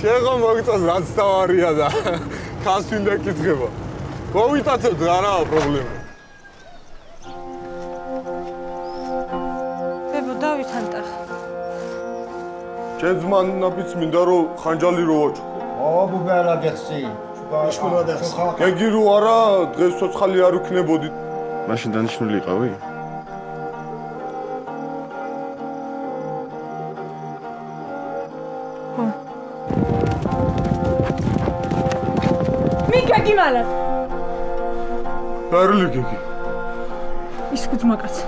შეხო მოგწოს რაც თავარია და ხას მინდა კითხება. გოვიტაცოთ რა რა პრობლემა. ბებო დავითანტა. ჩემს მანაფიც მინდა რომ ხანჯალი რო ვაჭო. აბა ბუბელა გეხსი. შუბა და გეგი რო არა დღეს ცოცხალი არ ვქნებოდი. მაშინ დანიშნული იყავი? minge kimele! ärge! iskud magas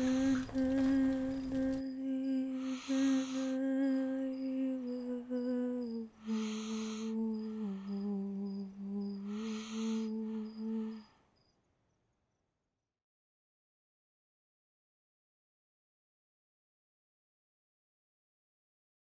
Mm-hmm.